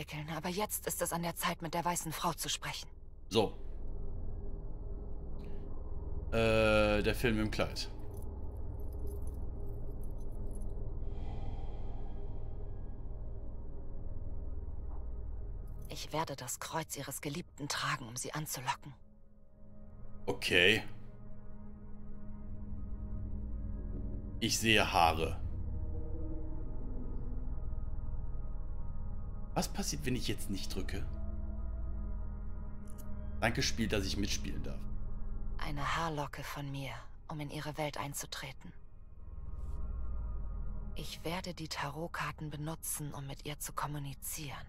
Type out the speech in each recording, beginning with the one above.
entwickeln, aber jetzt ist es an der Zeit, mit der weißen Frau zu sprechen. So. Äh, der Film im Kleid. Ich werde das Kreuz ihres Geliebten tragen, um sie anzulocken. Okay. Ich sehe Haare. Was passiert, wenn ich jetzt nicht drücke? Danke, Spiel, dass ich mitspielen darf. Eine Haarlocke von mir, um in ihre Welt einzutreten. Ich werde die Tarotkarten benutzen, um mit ihr zu kommunizieren.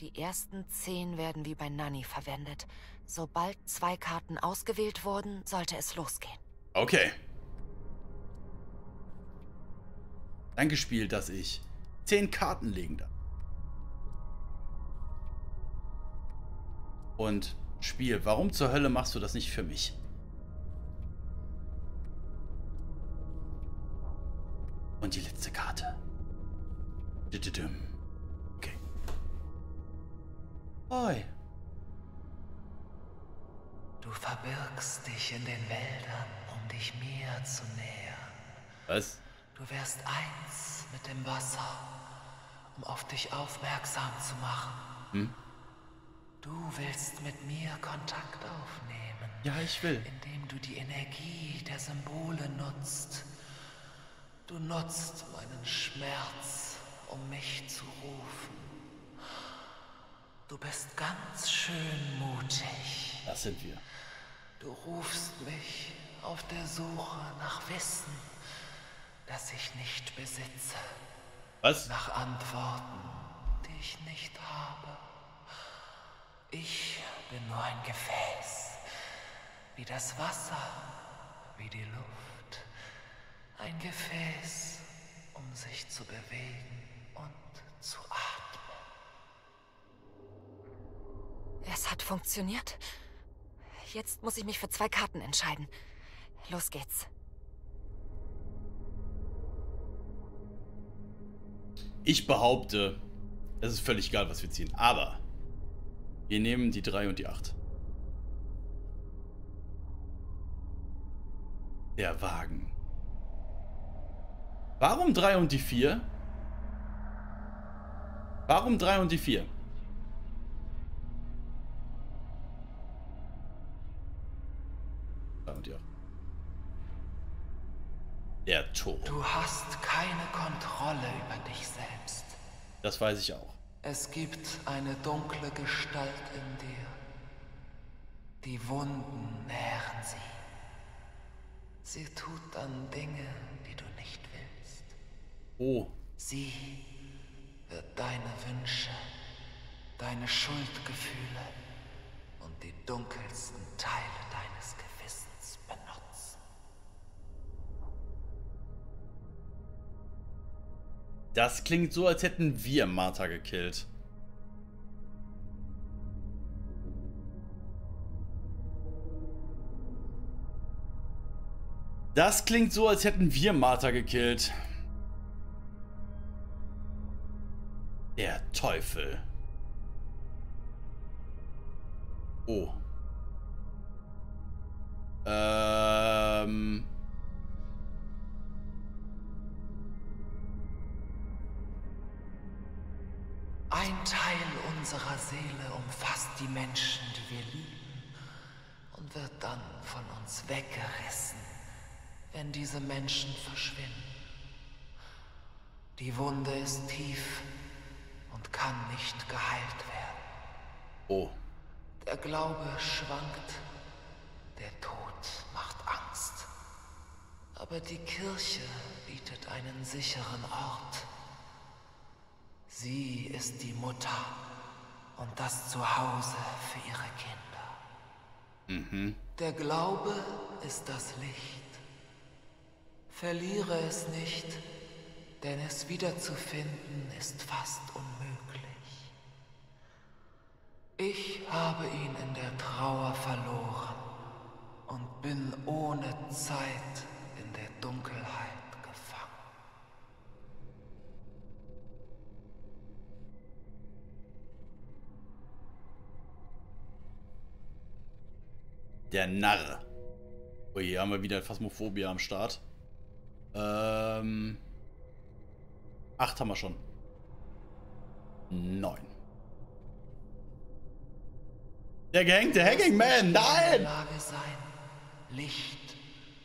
Die ersten zehn werden wie bei Nanny verwendet. Sobald zwei Karten ausgewählt wurden, sollte es losgehen. Okay. Danke, Spiel, dass ich zehn Karten legen darf. Und Spiel, warum zur Hölle machst du das nicht für mich? Und die letzte Karte. Okay. Hoi. Du verbirgst dich in den Wäldern, um dich mir zu nähern. Was? Du wärst eins mit dem Wasser, um auf dich aufmerksam zu machen. Hm? Du willst mit mir Kontakt aufnehmen. Ja, ich will. Indem du die Energie der Symbole nutzt. Du nutzt meinen Schmerz, um mich zu rufen. Du bist ganz schön mutig. Das sind wir. Du rufst mich auf der Suche nach Wissen, das ich nicht besitze. Was? Nach Antworten, die ich nicht habe. Ich bin nur ein Gefäß, wie das Wasser, wie die Luft. Ein Gefäß, um sich zu bewegen und zu atmen. Es hat funktioniert. Jetzt muss ich mich für zwei Karten entscheiden. Los geht's. Ich behaupte, es ist völlig egal, was wir ziehen. Aber wir nehmen die 3 und die 8. Der Wagen. Warum 3 und die 4? Warum 3 und die 4? und die 8. Der Tod. Du hast keine Kontrolle über dich selbst. Das weiß ich auch. Es gibt eine dunkle Gestalt in dir. Die Wunden nähren sie. Sie tut dann Dinge, die du nicht willst. Oh. Sie wird deine Wünsche, deine Schuldgefühle und die dunkelsten Teile deines Gewissens Das klingt so, als hätten wir Martha gekillt. Das klingt so, als hätten wir Martha gekillt. Der Teufel. Oh. Menschen verschwinden. Die Wunde ist tief und kann nicht geheilt werden. Oh. Der Glaube schwankt, der Tod macht Angst. Aber die Kirche bietet einen sicheren Ort Sie ist die Mutter und das Zuhause für ihre Kinder. Mhm. Der Glaube ist das Licht. Verliere es nicht, denn es wiederzufinden ist fast unmöglich. Ich habe ihn in der Trauer verloren und bin ohne Zeit in der Dunkelheit. Der Narr. Oh, hier haben wir wieder Phasmophobia am Start. Ähm. Acht haben wir schon. Neun. Der gehängte Hanging Man, nein! Lage sein, Licht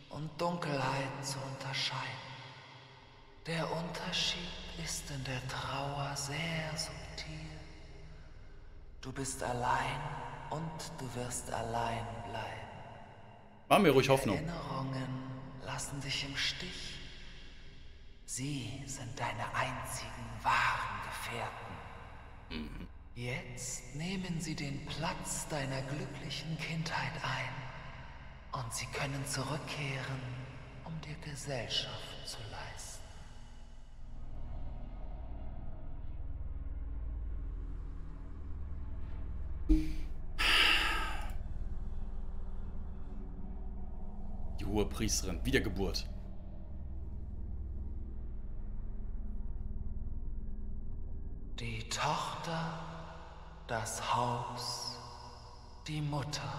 und Dunkelheit zu unterscheiden. Der Unterschied ist in der Trauer sehr subtil. Du bist allein und du wirst allein bleiben. Mach mir ruhig Hoffnung. Erinnerungen lassen dich im Stich. Sie sind deine einzigen wahren Gefährten. Mhm. Jetzt nehmen sie den Platz deiner glücklichen Kindheit ein. Und sie können zurückkehren, um dir Gesellschaft zu leisten. Die hohe Priesterin, Wiedergeburt. Tochter, das Haus, die Mutter.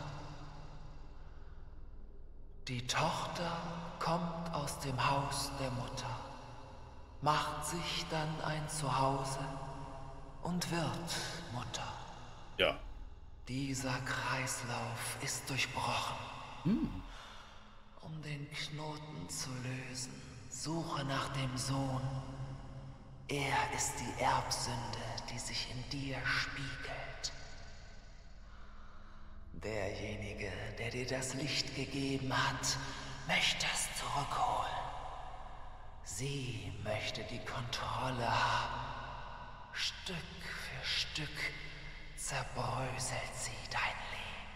Die Tochter kommt aus dem Haus der Mutter, macht sich dann ein Zuhause und wird Mutter. Ja. Dieser Kreislauf ist durchbrochen. Hm. Um den Knoten zu lösen, suche nach dem Sohn. Er ist die Erbsünde, die sich in dir spiegelt. Derjenige, der dir das Licht gegeben hat, möchte es zurückholen. Sie möchte die Kontrolle haben. Stück für Stück zerbröselt sie dein Leben.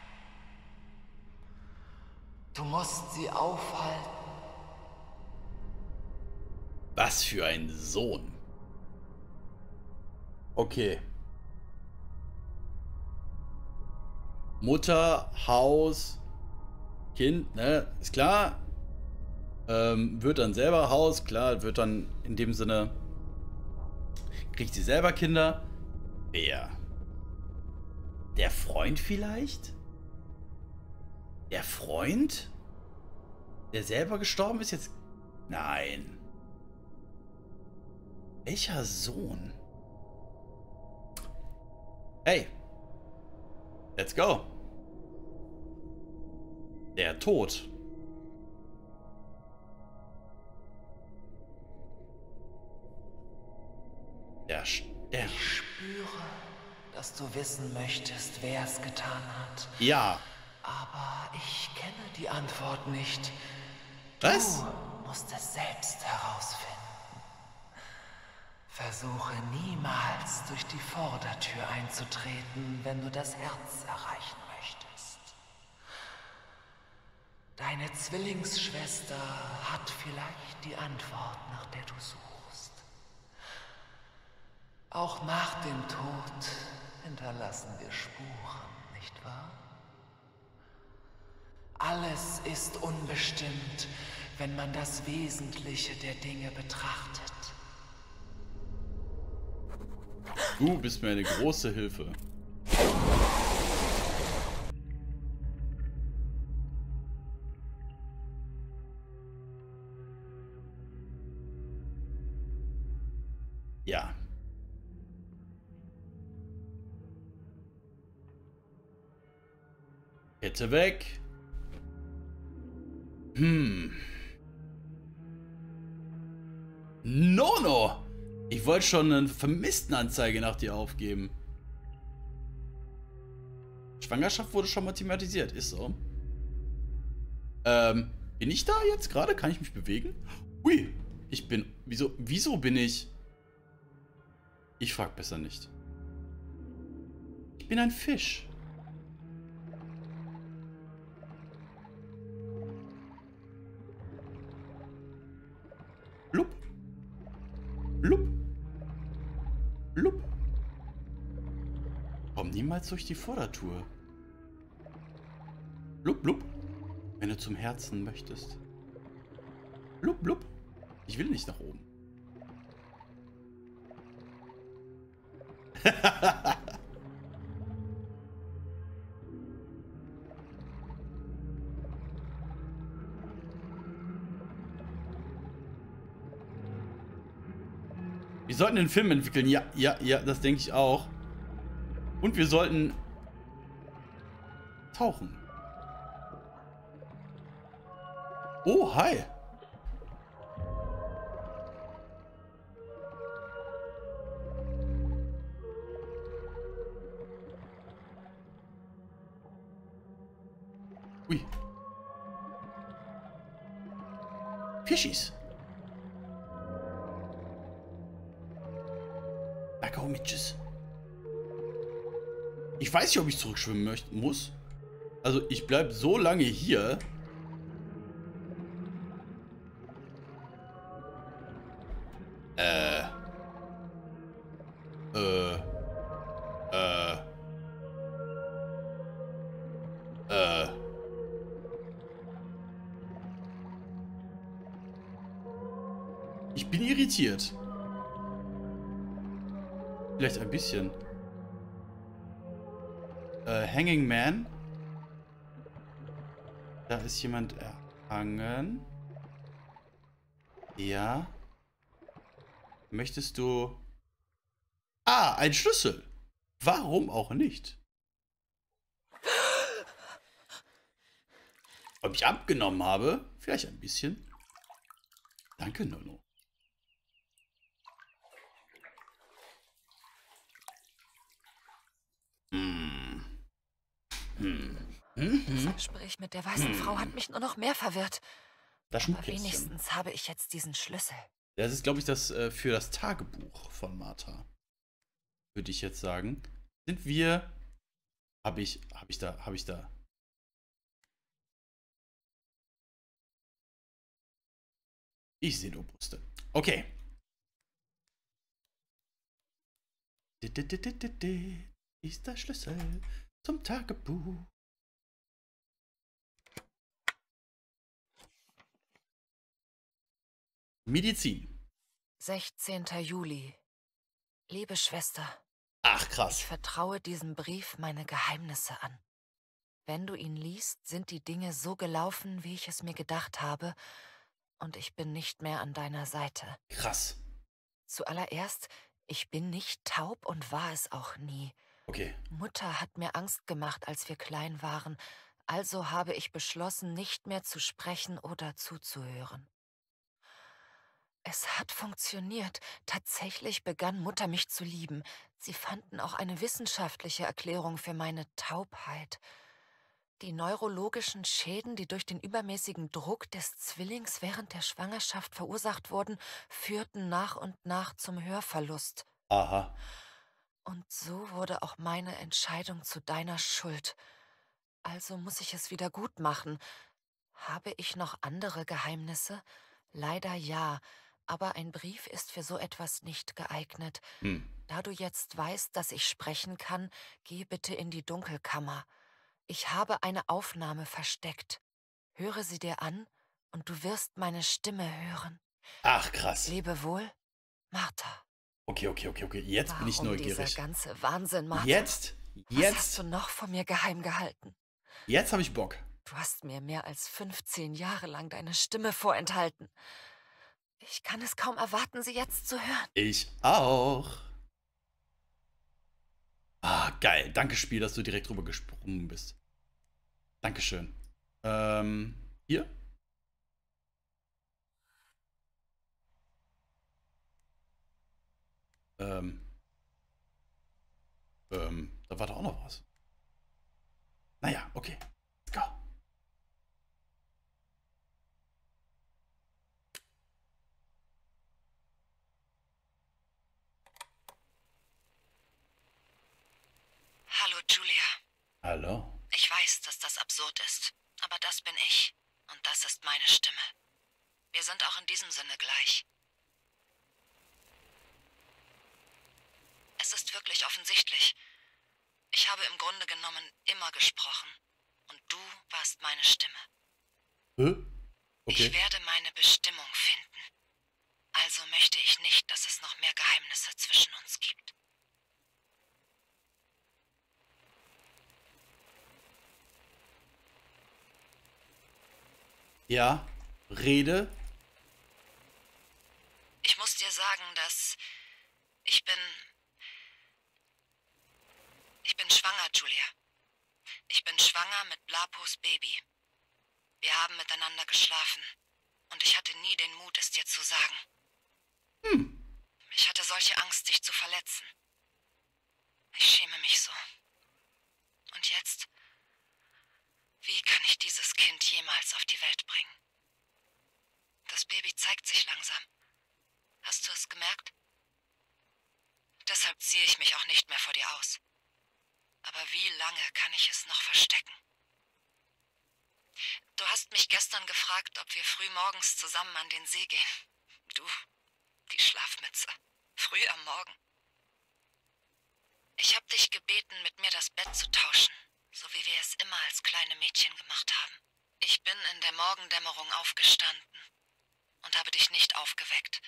Du musst sie aufhalten. Was für ein Sohn. Okay. Mutter, Haus, Kind, ne? Ist klar. Ähm, wird dann selber Haus, klar, wird dann in dem Sinne. Kriegt sie selber Kinder? Wer? Der Freund vielleicht? Der Freund? Der selber gestorben ist jetzt. Nein. Welcher Sohn? Hey. Let's go. Der Tod. Der, der. Ich spüre, dass du wissen möchtest, wer es getan hat. Ja. Aber ich kenne die Antwort nicht. Was? Du musst es selbst herausfinden. Versuche niemals durch die Vordertür einzutreten, wenn du das Herz erreichen möchtest. Deine Zwillingsschwester hat vielleicht die Antwort, nach der du suchst. Auch nach dem Tod hinterlassen wir Spuren, nicht wahr? Alles ist unbestimmt, wenn man das Wesentliche der Dinge betrachtet. Du bist mir eine große Hilfe. Ja. Kette weg. Hm. No, no. Ich wollte schon eine Vermisstenanzeige nach dir aufgeben. Schwangerschaft wurde schon mal thematisiert, ist so. Ähm, bin ich da jetzt gerade? Kann ich mich bewegen? Ui, ich bin... Wieso, wieso bin ich... Ich frag besser nicht. Ich bin ein Fisch. Herz durch die Vordertour. Blub, blub. Wenn du zum Herzen möchtest. Blub, blub. Ich will nicht nach oben. Wir sollten den Film entwickeln. Ja, ja, ja, das denke ich auch. Und wir sollten tauchen. Oh, hi. Ui. Fischis. Weiß nicht, ob ich zurückschwimmen möchte, muss. Also ich bleibe so lange hier. Äh. Äh. Äh. Äh. Ich bin irritiert. Vielleicht ein bisschen. Hanging Man. Da ist jemand erhangen. Ja. Möchtest du... Ah, ein Schlüssel. Warum auch nicht? Ob ich abgenommen habe? Vielleicht ein bisschen. Danke, Nono. Hm. Hm. Das Gespräch mit der weißen hm. Frau hat mich nur noch mehr verwirrt. Das Aber wenigstens habe ich jetzt diesen Schlüssel. Das ist, glaube ich, das äh, für das Tagebuch von Martha. Würde ich jetzt sagen. Sind wir. Habe ich. Habe ich da. Habe ich da. Ich sehe nur Brüste. Okay. Ist der Schlüssel zum Tagebuch. Medizin. 16. Juli. Liebe Schwester. Ach, krass. Ich vertraue diesem Brief meine Geheimnisse an. Wenn du ihn liest, sind die Dinge so gelaufen, wie ich es mir gedacht habe, und ich bin nicht mehr an deiner Seite. Krass. Zuallererst, ich bin nicht taub und war es auch nie. Okay. Mutter hat mir Angst gemacht, als wir klein waren, also habe ich beschlossen, nicht mehr zu sprechen oder zuzuhören. Es hat funktioniert. Tatsächlich begann Mutter mich zu lieben. Sie fanden auch eine wissenschaftliche Erklärung für meine Taubheit. Die neurologischen Schäden, die durch den übermäßigen Druck des Zwillings während der Schwangerschaft verursacht wurden, führten nach und nach zum Hörverlust. Aha. Und so wurde auch meine Entscheidung zu deiner Schuld. Also muss ich es wieder gut machen. Habe ich noch andere Geheimnisse? Leider ja aber ein Brief ist für so etwas nicht geeignet. Hm. Da du jetzt weißt, dass ich sprechen kann, geh bitte in die Dunkelkammer. Ich habe eine Aufnahme versteckt. Höre sie dir an und du wirst meine Stimme hören. Ach, krass. Lebe wohl, Martha. Okay, okay, okay, okay. Jetzt Warum bin ich neugierig. Dieser ganze Wahnsinn, Martha. Jetzt, jetzt. Was hast du noch von mir geheim gehalten? Jetzt habe ich Bock. Du hast mir mehr als 15 Jahre lang deine Stimme vorenthalten. Ich kann es kaum erwarten, sie jetzt zu hören. Ich auch. Ah, geil. Danke, Spiel, dass du direkt drüber gesprungen bist. Dankeschön. Ähm, hier? Ähm. Ähm, da war da auch noch was. Naja, okay. Let's go. Hallo? Ich weiß, dass das absurd ist, aber das bin ich. Und das ist meine Stimme. Wir sind auch in diesem Sinne gleich. Es ist wirklich offensichtlich. Ich habe im Grunde genommen immer gesprochen. Und du warst meine Stimme. Hä? Okay. Ich werde meine Bestimmung finden. Also möchte ich nicht, dass es noch mehr Geheimnisse zwischen uns gibt. Ja, rede. Ich muss dir sagen, dass ich bin. Ich bin schwanger, Julia. Ich bin schwanger mit Blapos Baby. Wir haben miteinander geschlafen. Und ich hatte nie den Mut, es dir zu sagen. Hm. Ich hatte solche Angst, dich zu verletzen. Ich schäme mich so. Und jetzt? Wie kann ich dieses Kind jemals auf die Welt bringen? Das Baby zeigt sich langsam. Hast du es gemerkt? Deshalb ziehe ich mich auch nicht mehr vor dir aus. Aber wie lange kann ich es noch verstecken? Du hast mich gestern gefragt, ob wir früh morgens zusammen an den See gehen. Du, die Schlafmütze. Früh am Morgen. Ich habe dich gebeten, mit mir das Bett zu tauschen, so wie wir es immer als kleine Mädchen gemacht haben. Ich bin in der Morgendämmerung aufgestanden und habe dich nicht aufgeweckt.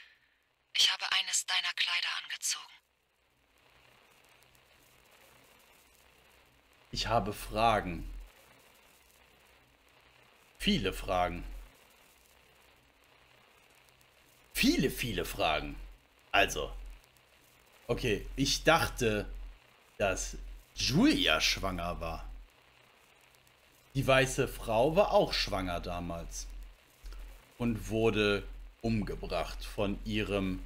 Ich habe eines deiner Kleider angezogen. Ich habe Fragen. Viele Fragen. Viele, viele Fragen. Also. Okay, ich dachte, dass Julia schwanger war. Die weiße Frau war auch schwanger damals. Und wurde umgebracht von ihrem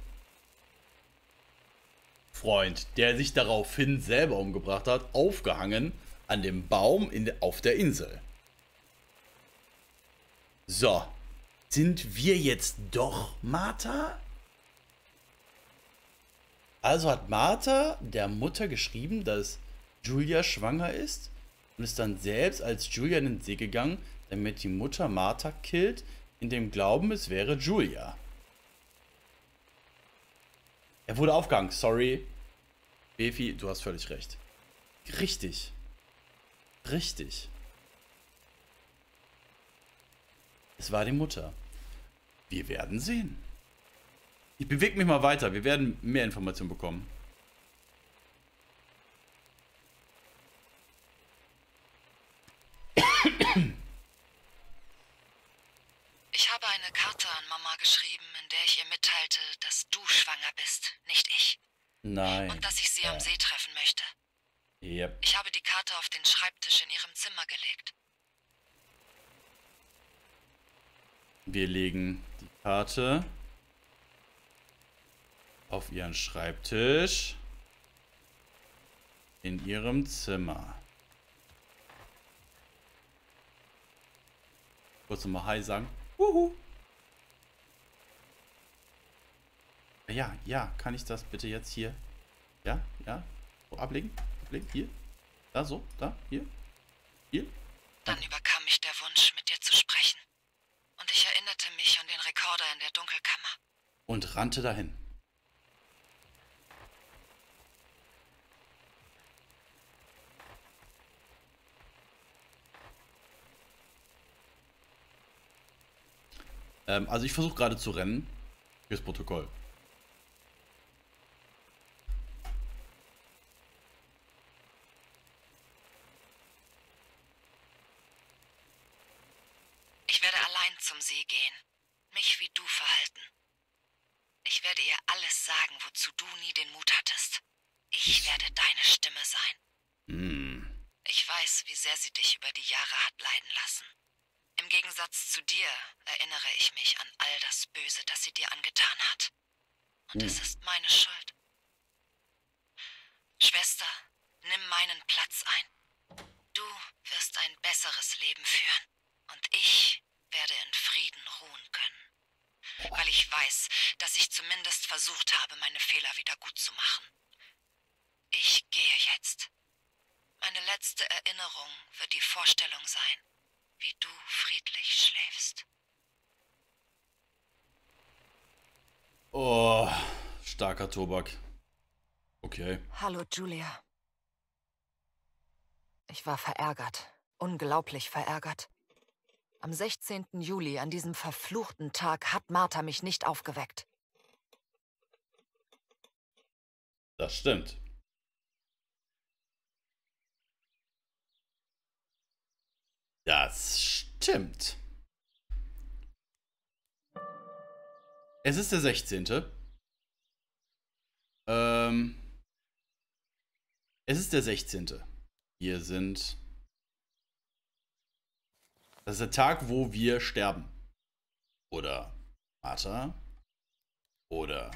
Freund, der sich daraufhin selber umgebracht hat, aufgehangen an dem Baum in, auf der Insel. So, sind wir jetzt doch Martha? Also hat Martha der Mutter geschrieben, dass Julia schwanger ist und ist dann selbst als Julia in den See gegangen, damit die Mutter Martha killt, in dem Glauben, es wäre Julia. Er wurde aufgehangen, sorry. Befi, du hast völlig recht. Richtig. Richtig. Es war die Mutter. Wir werden sehen. Ich bewege mich mal weiter. Wir werden mehr Informationen bekommen. Ich habe eine Karte an Mama geschrieben, in der ich ihr mitteilte, dass du schwanger bist, nicht ich. Nein. Und dass ich sie ja. am See treffen möchte. Yep. Ich habe die Karte auf den Schreibtisch in ihrem Zimmer gelegt. Wir legen die Karte auf ihren Schreibtisch in ihrem Zimmer. Kurz nochmal Hi sagen. Uhu. Ja, ja, kann ich das bitte jetzt hier? Ja, ja. So, ablegen, ablegen, hier. Da, so, da, hier. Hier. Dann überkam mich der Wunsch, mit dir zu sprechen. Und ich erinnerte mich an den Rekorder in der Dunkelkammer. Und rannte dahin. Ähm, also ich versuche gerade zu rennen. Fürs Protokoll. Ich werde allein zum See gehen. Mich wie du verhalten. Ich werde ihr alles sagen, wozu du nie den Mut hattest. Ich werde deine Stimme sein. Hm. Ich weiß, wie sehr sie dich über die Jahre hat leiden lassen. Im Gegensatz zu dir erinnere ich mich an all das Böse, das sie dir angetan hat. Und es ist meine Schuld. Schwester, nimm meinen Platz ein. Du wirst ein besseres Leben führen. Und ich werde in Frieden ruhen können. Weil ich weiß, dass ich zumindest versucht habe, meine Fehler wieder gut zu machen. Ich gehe jetzt. Meine letzte Erinnerung wird die Vorstellung sein, wie du friedlich schläfst. Oh, starker Tobak. Okay. Hallo, Julia. Ich war verärgert. Unglaublich verärgert. Am 16. Juli, an diesem verfluchten Tag, hat Martha mich nicht aufgeweckt. Das stimmt. Das stimmt. Es ist der 16. Ähm. Es ist der 16. Hier sind Das ist der Tag, wo wir sterben. Oder Martha. Oder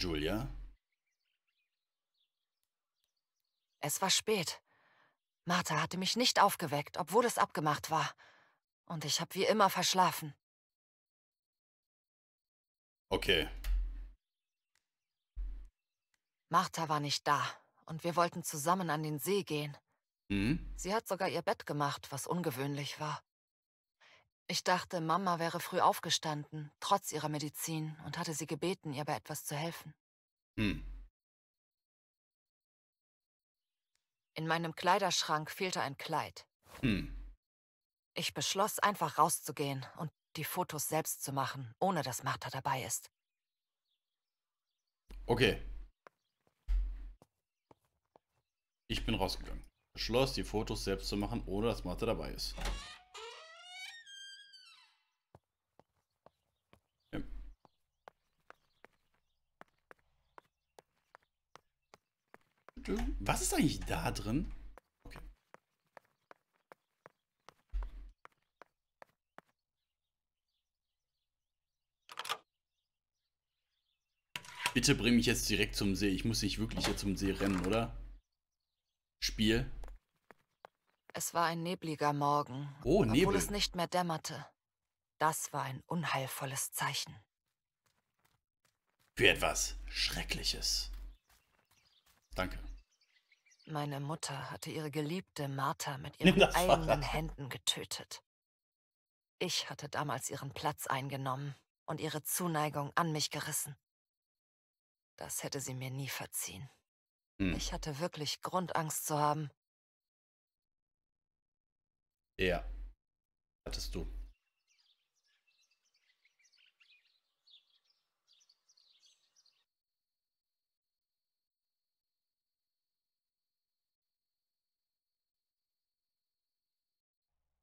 Julia. Es war spät. Martha hatte mich nicht aufgeweckt, obwohl es abgemacht war. Und ich habe wie immer verschlafen. Okay. Martha war nicht da und wir wollten zusammen an den See gehen. Mhm. Sie hat sogar ihr Bett gemacht, was ungewöhnlich war. Ich dachte, Mama wäre früh aufgestanden, trotz ihrer Medizin, und hatte sie gebeten, ihr bei etwas zu helfen. Hm. In meinem Kleiderschrank fehlte ein Kleid. Hm. Ich beschloss, einfach rauszugehen und die Fotos selbst zu machen, ohne dass Martha dabei ist. Okay. Ich bin rausgegangen. Beschloss, die Fotos selbst zu machen, ohne dass Martha dabei ist. Was ist eigentlich da drin? Okay. Bitte bring mich jetzt direkt zum See. Ich muss nicht wirklich jetzt zum See rennen, oder? Spiel. Es war ein nebliger Morgen, Oh, obwohl Nebel. es nicht mehr dämmerte. Das war ein unheilvolles Zeichen. Für etwas Schreckliches. Danke. Meine Mutter hatte ihre geliebte Martha mit ihren eigenen. Händen getötet. Ich hatte damals ihren Platz eingenommen und ihre Zuneigung an mich gerissen. Das hätte sie mir nie verziehen. Hm. Ich hatte wirklich Grund, Angst zu haben. Ja. Hattest du.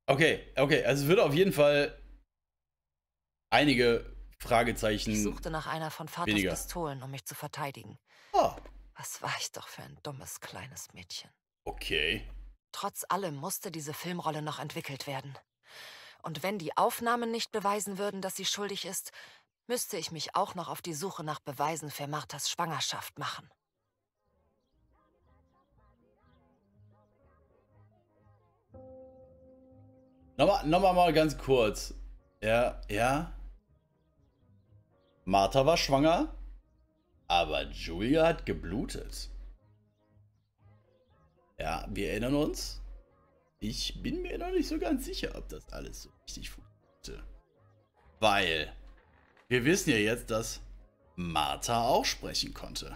Okay, okay. Also es wird auf jeden Fall einige Fragezeichen. Ich suchte nach einer von Vaters weniger. Pistolen, um mich zu verteidigen. Ah, Was war ich doch für ein dummes kleines Mädchen. okay. Trotz allem musste diese Filmrolle noch entwickelt werden. Und wenn die Aufnahmen nicht beweisen würden, dass sie schuldig ist, müsste ich mich auch noch auf die Suche nach Beweisen für Marthas Schwangerschaft machen. Nochmal, nochmal mal ganz kurz. Ja, ja. Martha war schwanger, aber Julia hat geblutet. Ja, wir erinnern uns. Ich bin mir noch nicht so ganz sicher, ob das alles so richtig funktionierte. Weil wir wissen ja jetzt, dass Martha auch sprechen konnte.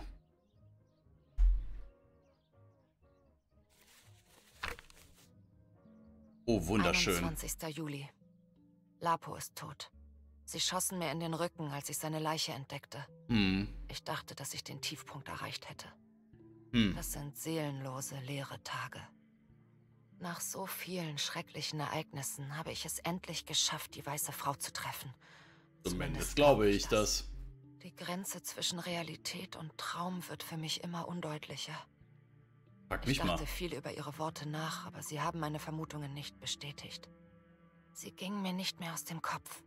Oh, wunderschön. 21. Juli. Lapo ist tot. Sie schossen mir in den Rücken, als ich seine Leiche entdeckte. Hm, Ich dachte, dass ich den Tiefpunkt erreicht hätte. hm. Das sind seelenlose, leere Tage. Nach so vielen schrecklichen Ereignissen habe ich es endlich geschafft, die weiße Frau zu treffen. Zumindest glaube ich das. Die Grenze zwischen Realität und Traum wird für mich immer undeutlicher. Frag Ich mich mal. dachte viel über ihre Worte nach, aber sie haben meine Vermutungen nicht bestätigt. Sie gingen mir nicht mehr aus dem Kopf.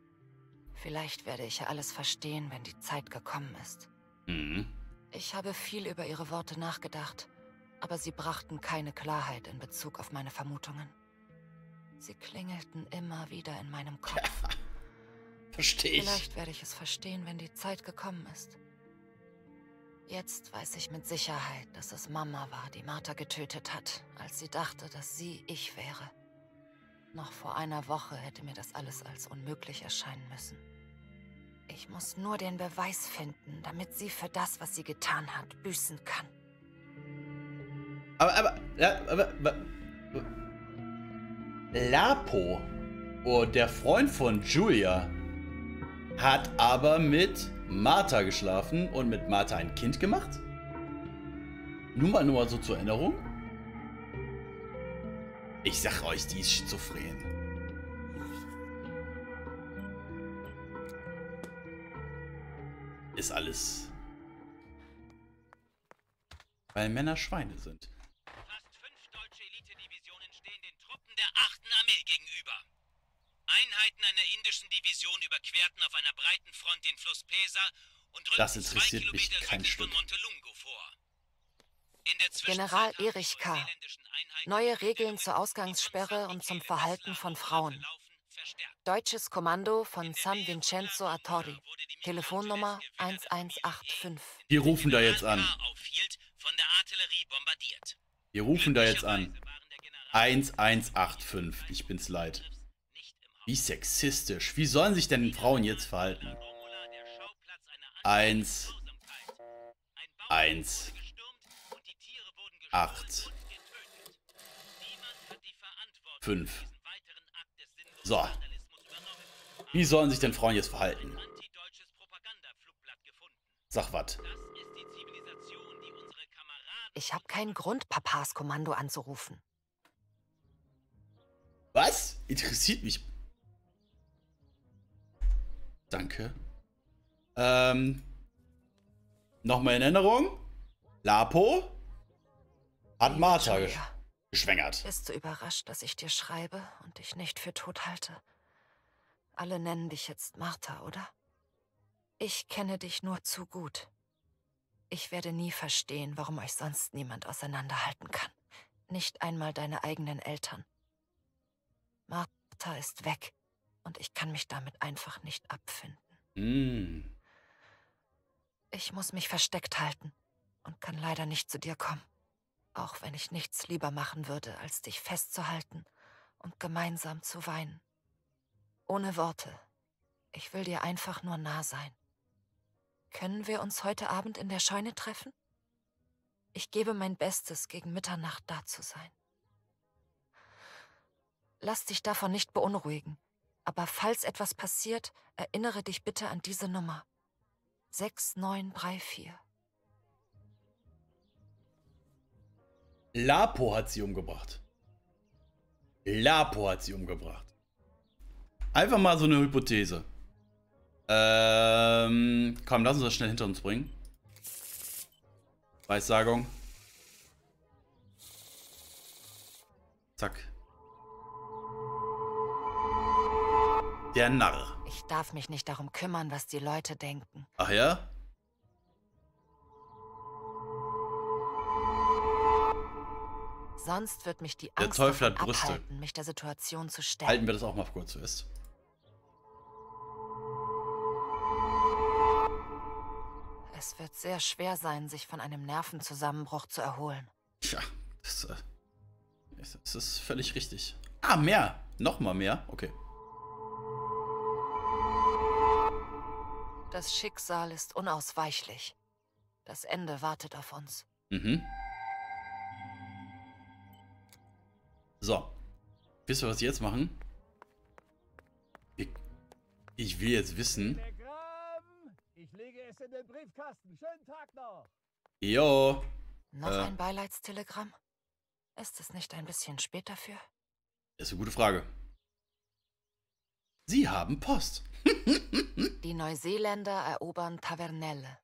Vielleicht werde ich ja alles verstehen, wenn die Zeit gekommen ist. Mhm. Ich habe viel über ihre Worte nachgedacht, aber sie brachten keine Klarheit in Bezug auf meine Vermutungen. Sie klingelten immer wieder in meinem Kopf. Verstehe ich. Vielleicht werde ich es verstehen, wenn die Zeit gekommen ist. Jetzt weiß ich mit Sicherheit, dass es Mama war, die Martha getötet hat, als sie dachte, dass sie ich wäre. Noch vor einer Woche hätte mir das alles als unmöglich erscheinen müssen. Ich muss nur den Beweis finden, damit sie für das, was sie getan hat, büßen kann. Aber, aber, ja, aber, aber Lapo, oh, der Freund von Julia, hat aber mit Martha geschlafen und mit Martha ein Kind gemacht? Nur mal, nur mal so zur Erinnerung. Ich sag euch, die ist schizophren. Ist alles. Weil Männer Schweine sind. Fast fünf deutsche Elite-Divisionen stehen den Truppen der 8. Armee gegenüber. Einheiten einer indischen Division überquerten auf einer breiten Front den Fluss Pesa und rückten Das zwei interessiert mich Kilometer kein südlich von Stück. Montelungo vor. In der General Erich K. Neue Regeln zur Ausgangssperre und zum Verhalten von Frauen. Deutsches Kommando von San Vincenzo die Telefonnummer Migranten zuletzt gewittert, 1185. Wir rufen da jetzt an. General K. aufhielt, von der Artillerie bombardiert. Wir rufen da jetzt an. Glücklicherweise waren der General 1185. Ich bin's leid. Wie sexistisch. Wie sollen sich denn Frauen jetzt verhalten? Eins, eins, acht, fünf. So. Wie sollen sich denn Frauen jetzt verhalten? Sag was. Ich habe keinen Grund, Papas Kommando anzurufen. Was? Interessiert mich. Danke. Ähm. Nochmal in Erinnerung. Lapo hat Martha gesch geschwängert. bist du überrascht, dass ich dir schreibe und dich nicht für tot halte? Alle nennen dich jetzt Martha, oder? Ich kenne dich nur zu gut. Ich werde nie verstehen, warum euch sonst niemand auseinanderhalten kann. Nicht einmal deine eigenen Eltern. Martha ist weg und ich kann mich damit einfach nicht abfinden. Hm. Ich muss mich versteckt halten und kann leider nicht zu dir kommen. Auch wenn ich nichts lieber machen würde, als dich festzuhalten und gemeinsam zu weinen. Ohne Worte. Ich will dir einfach nur nah sein. Können wir uns heute Abend in der Scheune treffen? Ich gebe mein Bestes, gegen Mitternacht da zu sein. Lass dich davon nicht beunruhigen. Aber falls etwas passiert, erinnere dich bitte an diese Nummer. 6934. Lapo hat sie umgebracht. Lapo hat sie umgebracht. Einfach mal so eine Hypothese. Ähm, komm, lass uns das schnell hinter uns bringen. Weissagung. Zack. Der Narr. Ich darf mich nicht darum kümmern, was die Leute denken. Ach ja? Sonst wird mich die Der Angst Teufel hat Brüste. abhalten, mich der Situation zu stellen. Halten wir das auch mal kurz fest. Es wird sehr schwer sein, sich von einem Nervenzusammenbruch zu erholen. Tja, das, äh, das das ist völlig richtig. Ah, mehr. Nochmal mehr. Okay. Das Schicksal ist unausweichlich. Das Ende wartet auf uns. Mhm. So. Wisst ihr, was wir jetzt machen? Ich, ich will jetzt wissen. Ich lege es in den Briefkasten. Schönen Tag noch! Jo. Noch Äh. ein Beileidstelegramm? Ist es nicht ein bisschen spät dafür? Das ist eine gute Frage. Sie haben Post. Die Neuseeländer erobern Tavernelle.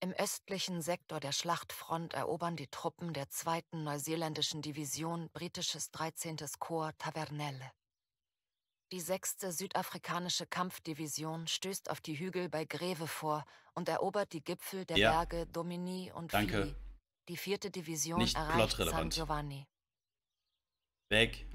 Im östlichen Sektor der Schlachtfront erobern die Truppen der 2. Neuseeländischen Division britisches 13. Korps Tavernelle. Die 6. südafrikanische Kampfdivision stößt auf die Hügel bei Greve vor und erobert die Gipfel der Ja. Berge Domini und Danke. Fili. Die 4. Division Nicht erreicht San. Giovanni. Weg.